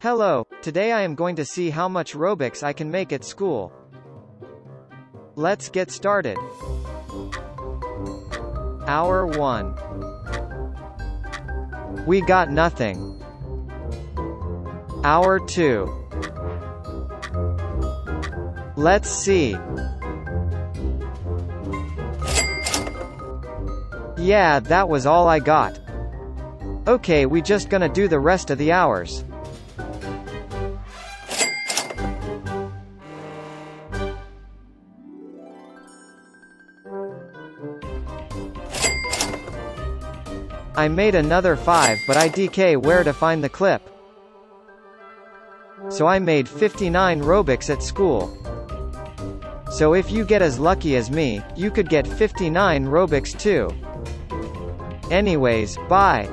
Hello, today I am going to see how much Robux I can make at school. Let's get started. Hour 1. We got nothing. Hour 2. Let's see. Yeah, that was all I got. Okay, we just gonna do the rest of the hours. I made another 5 but I DK where to find the clip. So I made 59 Robux at school. So if you get as lucky as me, you could get 59 Robux too. Anyways, bye.